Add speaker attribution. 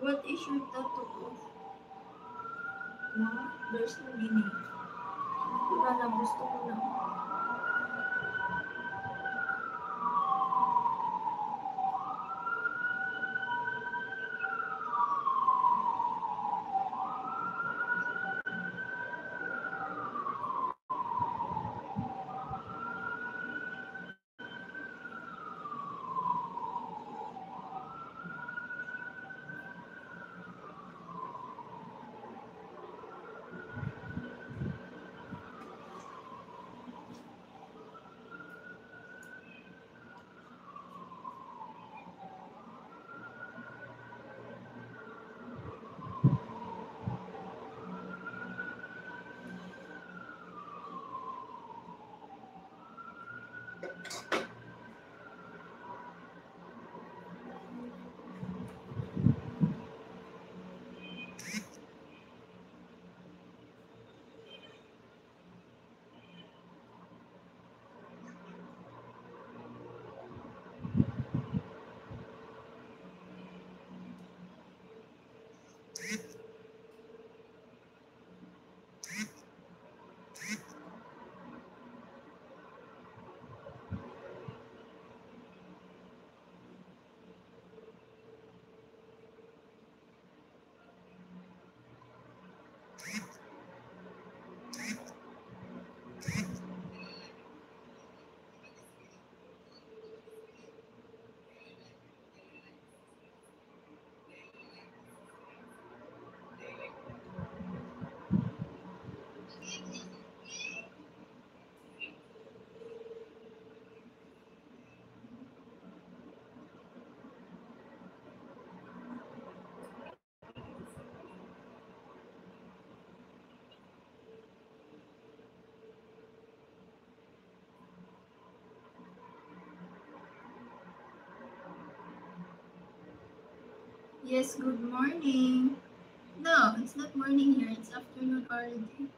Speaker 1: what is your tattoo? Ma, there's no meaning. Wala na, gusto ko lang. Yes, good morning. No, it's not morning here. It's afternoon already.